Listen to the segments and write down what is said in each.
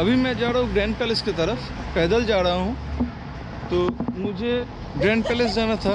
अभी मैं जा रहा हूँ ग्रैंड पैलेस की तरफ़। पैदल जा रहा हूँ। तो मुझे ग्रैंड पैलेस जाना था।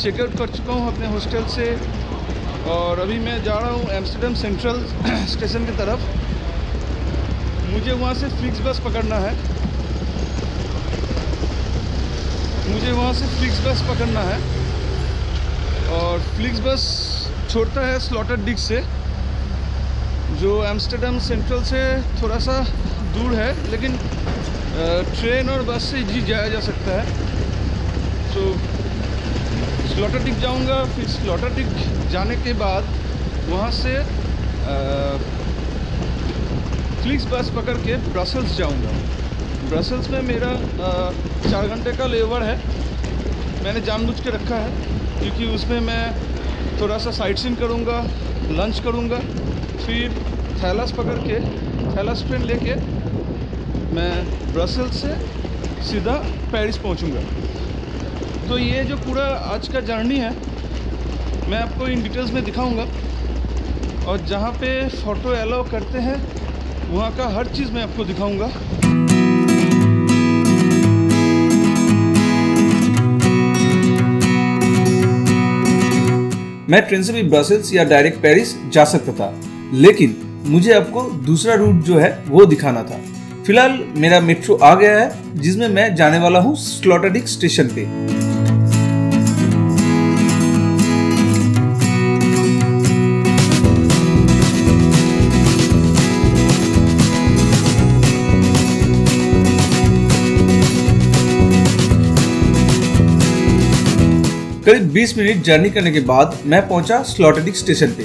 Checkout कर चुका हूँ अपने हॉस्टल से। और अभी मैं जा रहा हूँ एम्स्टर्डम सेंट्रल स्टेशन की तरफ़। मुझे वहाँ से फ्लिक्स बस पकड़ना है। मुझे वहाँ से फ्लिक्स बस पकड़ना है। और फ्लिक्स बस छोड़ता है स्लॉटर डिक से, जो एम्स्टर्डम सेंट्रल से थोड़ा सा दूर है, लेकिन ट्रेन और बस से जी जाया जा सकता है। स्लॉटर टिक जाऊँगा फिर स्लॉटर टिक जाने के बाद वहाँ से फ्लिक्स बस पकड़ के ब्रसल्स जाऊँगा। ब्रसल्स में मेरा अ, चार घंटे का लेवर है। मैंने जानबूझ के रखा है क्योंकि उसमें मैं थोड़ा सा साइट सीन करूँगा लंच करूँगा फिर थैलास पकड़ के थैलास ट्रेन लेके मैं ब्रसल्स से सीधा पेरिस पहुँचूँगा। तो ये जो पूरा आज का जर्नी है, मैं आपको इन डिटेल्स में दिखाऊँगा। और जहाँ पे फ़ोटो अलाउ करते हैं, वहाँ का हर चीज़ मैं आपको दिखाऊँगा। मैं ट्रेन से भी ब्रसेल्स या डायरेक्ट पेरिस जा सकता था, लेकिन मुझे आपको दूसरा रूट जो है, वो दिखाना था। फ़िलहाल मेरा मेट्रो आ गया है, जिसमें मैं जाने वाला हूँ स्लॉटरडिक स्टेशन पे। करीब 20 मिनट जर्नी करने के बाद मैं पहुँचा स्लॉटरडिक स्टेशन पे।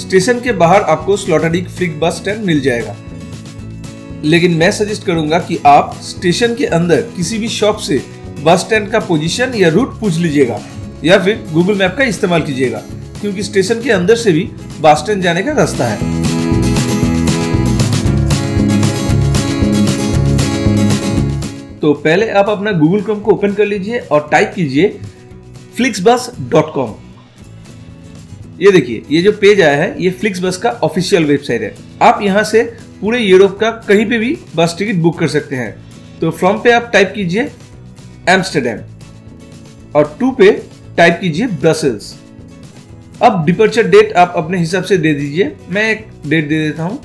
स्टेशन के बाहर आपको स्लॉटरडिक फ्लिक बस स्टैंड मिल जाएगा। लेकिन मैं सजेस्ट करूँगा कि आप स्टेशन के अंदर किसी भी शॉप से बस स्टैंड का पोजीशन या रूट पूछ लीजिएगा, या फिर गूगल मैप का इस्तेमाल कीजिएगा, क्योंकि स्टेशन के अंदर से भी बस स्टैंड जाने का रास्ता है। तो पहले आप अपना गूगल क्रोम को ओपन कर लीजिए और टाइप कीजिए flixbus.com ये देखिए, ये जो पेज आया है, ये फ्लिक्स बस का ऑफिशियल वेबसाइट है। आप यहाँ से पूरे यूरोप का कहीं पे भी बस टिकट बुक कर सकते हैं। तो फ्रॉम पे आप टाइप कीजिए एम्स्टरडेम और टू पे टाइप कीजिए ब्रसल्स अब डिपर्चर डेट आप अपने हिसाब से दे दीजिए। मैं एक डेट दे देता हूँ।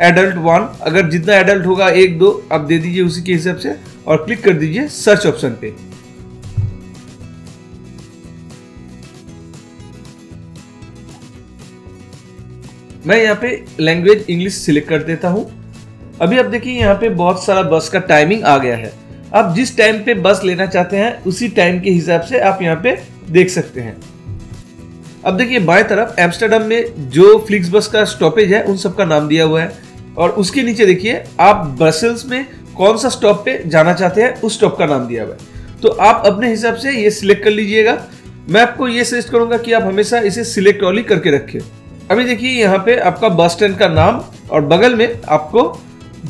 एडल्ट वन अगर जितना एडल्ट होगा, एक, दो, आप दे दीजिए उसी के हिसाब से और क्लिक कर दीजिए सर्च ऑप्शन पे। मैं यहाँ पे लैंग्वेज इंग्लिश सिलेक्ट कर देता हूँ। अभी आप देखिए यहाँ पे बहुत सारा बस का टाइमिंग आ गया है। आप जिस टाइम पे बस लेना चाहते हैं, उसी टाइम के हिसाब से आप यहाँ पे देख सकते हैं। अब देखिए बाएँ तरफ़ एम्स्टरडम में जो फ्लिक्स बस का स्टॉपेज है, उन सब का नाम दिया हुआ है। और उसके नीचे देखिए, आप ब्रसल्स में कौन सा स्टॉप पे जाना चाहते हैं, उस स्टॉप का नाम दिया हुआ है। तो आप अपने हिसाब से ये सिलेक्ट कर लीजिएगा। मैं आपको ये सजेस्ट करूँगा कि आप हमेशा इसे सिलेक्ट ऑली करके रखें अभी देखिए यहाँ पे आपका बस स्टैंड का नाम और बगल में आपको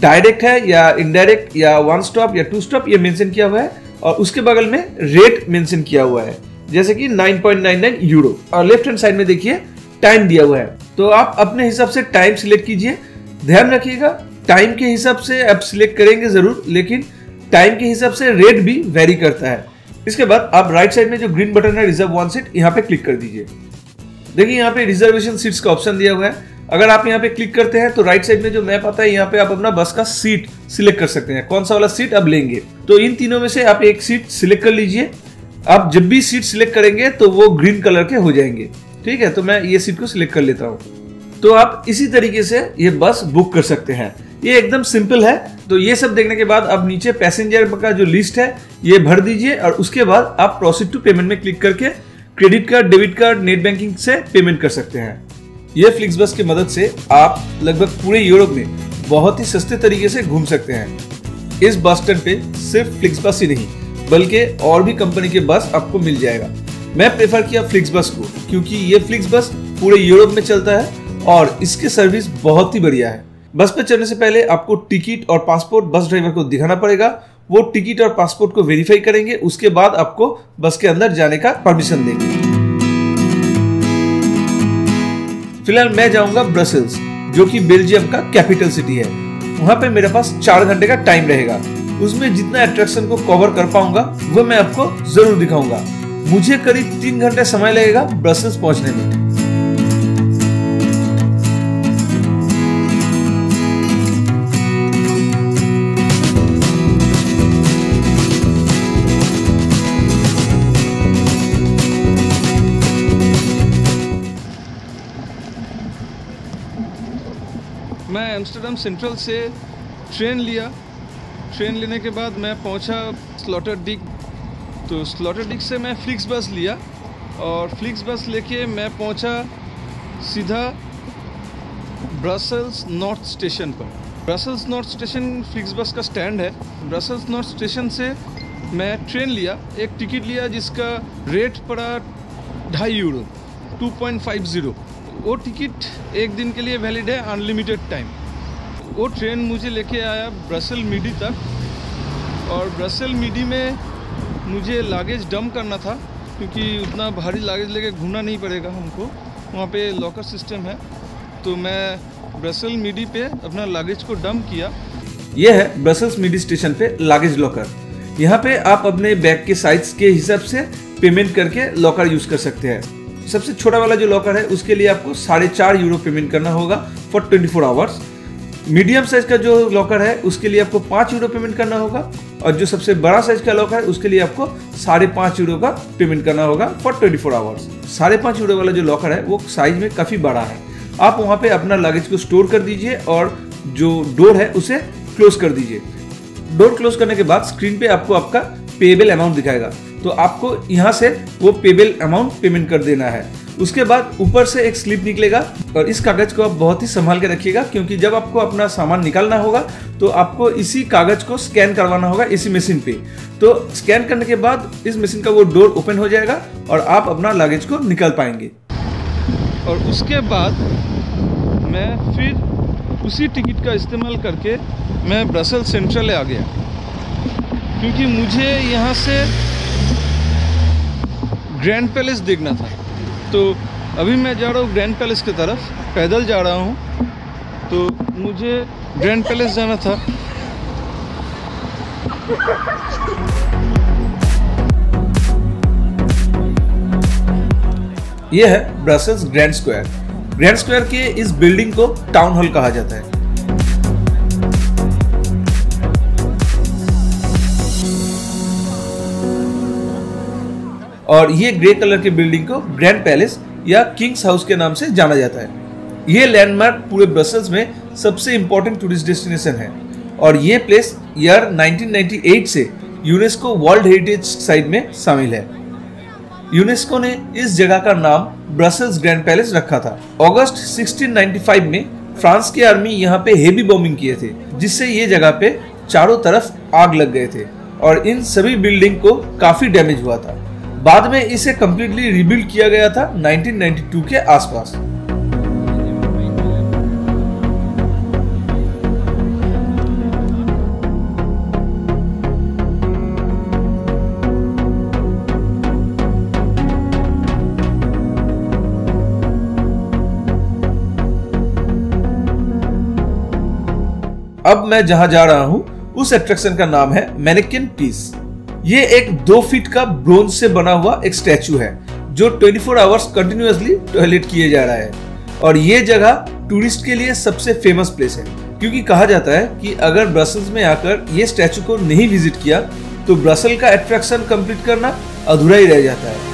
डायरेक्ट है या इनडायरेक्ट या वन स्टॉप या टू स्टॉप ये मेंशन किया हुआ है और उसके बगल में रेट मेंशन किया हुआ है। जैसे कि 9.99 यूरो और लेफ़्ट हैंड साइड में देखिए टाइम दिया हुआ है। तो आप अपने हिसाब से टाइम सिलेक्ट कीजिए। ध्यान रखिएगा टाइम के हिसाब से आप सिलेक्ट करेंगे ज़रूर, लेकिन टाइम के हिसाब से रेट भी वेरी करता है। इसके बाद आप राइट साइड में जो ग्रीन बटन है रिज़र्व वन सीट यहाँ पे क्लिक कर दीजिए। देखिए, यहाँ पे रिजर्वेशन सीट्स का ऑप्शन दिया हुआ है। अगर आप यहाँ पे क्लिक करते हैं तो राइट साइड में जो मैप आता है, यहाँ पे आप अपना बस का सीट सिलेक्ट कर सकते हैं। कौन सा वाला सीट आप लेंगे? तो इन तीनों में से आप एक सीट सिलेक्ट कर लीजिए। आप जब भी सीट सिलेक्ट करेंगे तो वो ग्रीन कलर के हो जाएँगे। ठीक है तो मैं ये सीट को सिलेक्ट कर लेता हूँ। तो आप इसी तरीके से ये बस बुक कर सकते हैं। ये एकदम सिंपल है। तो ये सब देखने के बाद आप नीचे पैसेंजर का जो लिस्ट है, ये भर दीजिए और उसके बाद आप प्रोसीड टू पेमेंट में क्लिक करके credit card, debit card, net banking से पेमेंट कर सकते हैं। ये फ्लिक्स बस की मदद से आप लगभग पूरे यूरोप में बहुत ही सस्ते तरीके से घूम सकते हैं। इस बस स्टैंड पे सिर्फ़ फ्लिक्स बस ही नहीं, बल्कि और भी कंपनी के बस आपको मिल जाएगा। मैं प्रेफर किया फ्लिक्स बस को, क्योंकि ये फ्लिक्स बस पूरे यूरोप में चलता है और इसकी सर्विस बहुत ही बढ़िया है। बस पे चढ़ने से पहले आपको टिकट और पासपोर्ट बस ड्राइवर को दिखाना पड़ेगा वो टिकट और पासपोर्ट को वेरीफाई करेंगे, उसके बाद आपको बस के अंदर जाने का परमिशन देंगे। फ़िलहाल मैं जाऊँगा ब्रसल्स जो कि बेल्जियम का कैपिटल सिटी है। वहाँ पे मेरे पास चार घंटे का टाइम रहेगा। उसमें जितना अट्रैक्शन को कवर कर पाऊँगा, वो मैं आपको ज़रूर दिखाऊँगा। मुझे करीब तीन घंटे समय लगेगा ब्रसल्स पहुँचने में। मैं एम्स्टर्डम सेंट्रल से ट्रेन लिया। ट्रेन लेने के बाद मैं पहुँचा स्लॉटर डिक तो स्लॉटर डिक से मैं फ्लिक्स बस लिया और फ्लिक्स बस लेके मैं पहुँचा सीधा ब्रसल्स नॉर्थ स्टेशन पर। Brussels North station Flix bus का स्टैंड है। ब्रसल्स नॉर्थ स्टेशन से मैं ट्रेन लिया। एक टिकट लिया जिसका रेट पड़ा ढाई यूरो 2.50 वो टिकट एक दिन के लिए वैलिड है अनलिमिटेड टाइम वो ट्रेन मुझे लेके आया ब्रसल मीडी तक। और ब्रसल मीडी में मुझे लागेज डम करना था, क्योंकि उतना भारी लागेज लेके घूमना नहीं पड़ेगा हमको। वहाँ पे लॉकर सिस्टम है तो मैं ब्रसल मीडी पे अपना लागेज को डम किया। यह है ब्रसल्स मिडी स्टेशन पे लागेज लॉकर यहाँ पे आप अपने बैग के साइज़ के हिसाब से पेमेंट करके लॉकर यूज़ कर सकते हैं। सबसे छोटा वाला जो लॉकर है, उसके लिए आपको साढ़े चार यूरो पेमेंट करना होगा for twenty four hours medium size का जो लॉकर है, उसके लिए आपको पाँच यूरो पेमेंट करना होगा। और जो सबसे बड़ा साइज़ का लॉकर है, उसके लिए आपको साढ़े पाँच यूरो का पेमेंट करना होगा फॉर ट्वेंटी फोर आवर्स साढ़े पाँच यूरो वाला जो लॉकर है, वो साइज़ में काफ़ी बड़ा है। आप वहाँ पे अपना लगेज को स्टोर कर दीजिए और जो डोर है, उसे क्लोज कर दीजिए। डोर क्लोज करने के बाद स्क्रीन पे आपको आपका पेबल अमाउंट दिखाएगा। तो आपको यहाँ से वो पेबल अमाउंट पेमेंट कर देना है। उसके बाद ऊपर से एक स्लिप निकलेगा और इस कागज़ को आप बहुत ही संभाल के रखिएगा, क्योंकि जब आपको अपना सामान निकालना होगा तो आपको इसी कागज़ को स्कैन करवाना होगा इसी मशीन पे। तो स्कैन करने के बाद इस मशीन का वो डोर ओपन हो जाएगा और आप अपना लगेज को निकाल पाएँगे। और उसके बाद मैं फिर उसी टिकट का इस्तेमाल करके मैं ब्रसल सेंट्रल आ गया। क्योंकि मुझे यहाँ से ग्रैंड पैलेस देखना था। तो अभी मैं जा रहा हूँ ग्रैंड पैलेस की तरफ़, पैदल जा रहा हूँ। तो मुझे ग्रैंड पैलेस जाना था। यह है Brussels Grand Square. Grand Square के इस बिल्डिंग को टाउन हॉल कहा जाता है। और ये ग्रे कलर की बिल्डिंग को ग्रैंड पैलेस या किंग्स हाउस के नाम से जाना जाता है। ये लैंडमार्क पूरे ब्रसल्स में सबसे इंपॉर्टेंट टूरिस्ट डेस्टिनेशन है। और ये प्लेस ईयर 1998 से यूनेस्को वर्ल्ड हेरिटेज साइट में शामिल है। यूनेस्को ने इस जगह का नाम ब्रसल्स ग्रैंड पैलेस रखा था। अगस्त 1695 में फ्रांस की आर्मी यहाँ पे हेवी बॉम्बिंग किए थे, जिससे ये जगह पे चारों तरफ़ आग लग गए थे। और इन सभी बिल्डिंग को काफ़ी डैमेज हुआ था। बाद में इसे कम्प्लीटली रिबिल्ड किया गया था 1992 के आसपास। अब मैं जहाँ जा रहा हूँ, उस अट्रैक्शन का नाम है मैनिकिन पीस ये एक दो फीट का ब्रोंज से बना हुआ एक स्टैचू है, जो 24 फोर आवर्स कंटिन्यूसली टॉयलेट किए जा रहा है। और ये जगह टूरिस्ट के लिए सबसे फ़ेमस प्लेस है, क्योंकि कहा जाता है कि अगर ब्रसल्स में आकर ये स्टैचू को नहीं विज़िट किया तो ब्रसल का अट्रैक्शन कंप्लीट करना अधूरा ही रह जाता है।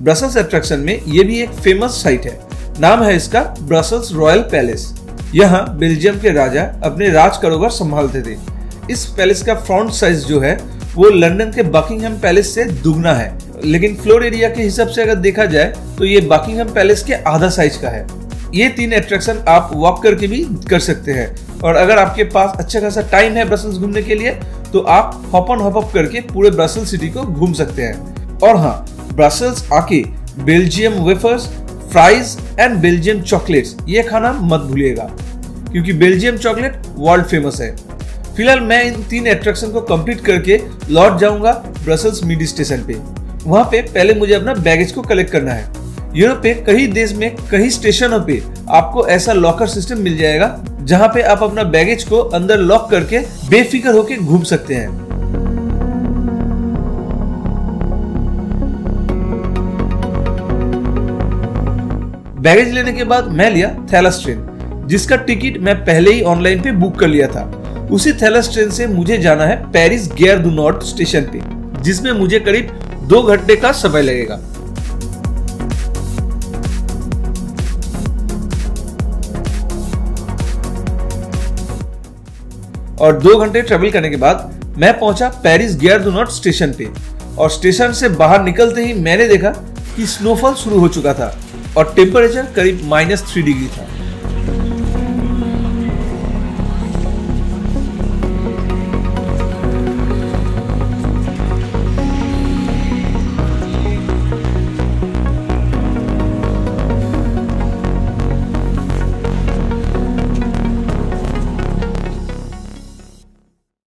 ब्रसल्स अट्रैक्शन में ये भी एक फ़ेमस साइट है। नाम है इसका ब्रसल्स रॉयल पैलेस। यहाँ बेल्जियम के राजा अपने राज कारोबार संभालते थे। इस पैलेस का फ्रंट साइज़ जो है, वो लंदन के बकिंगहम पैलेस से दुगना है। लेकिन फ्लोर एरिया के हिसाब से अगर देखा जाए तो ये बकिंगहम पैलेस के आधा साइज़ का है। ये तीन अट्रैक्शन आप वॉक करके भी कर सकते हैं। और अगर आपके पास अच्छा खासा टाइम है ब्रसल्स घूमने के लिए तो आप हॉप ऑन हॉप अप करके पूरे ब्रसल सिटी को घूम सकते हैं। और हाँ ब्रसल्स आके Belgium waffles fries and Belgium chocolates ये खाना मत भूलिएगा, क्योंकि बेल्जियम चॉकलेट वर्ल्ड फ़ेमस है। फ़िलहाल मैं इन तीन अट्रैक्शन को कंप्लीट करके लौट जाऊँगा ब्रसल्स मिड स्टेशन पे। वहाँ पे पहले मुझे अपना बैगेज को कलेक्ट करना है। यूरोप पे कई देश में, कई स्टेशनों पे आपको ऐसा लॉकर सिस्टम मिल जाएगा, जहाँ पे आप अपना बैगेज को अंदर लॉक करके बेफिक्र होके घूम सकते हैं। बैगेज लेने के बाद मैं लिया थैलस ट्रेन, जिसका टिकट मैं पहले ही ऑनलाइन पे बुक कर लिया था। उसी थैलस ट्रेन से मुझे जाना है Paris Gare du North station पे, जिसमें मुझे करीब दो घंटे का समय लगेगा। और दो घंटे ट्रेवल करने के बाद मैं पहुँचा Paris Gare du Nord station पे, और स्टेशन से बाहर निकलते ही मैंने देखा कि स्नोफॉल शुरू हो चुका था। और टेम्परेचर करीब माइनस थ्री डिग्री था।